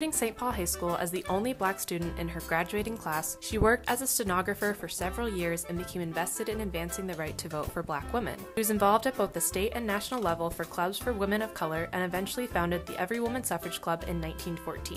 Graduating St. Paul High School as the only black student in her graduating class, she worked as a stenographer for several years and became invested in advancing the right to vote for black women. She was involved at both the state and national level for clubs for women of color and eventually founded the Everywoman Suffrage Club in 1914.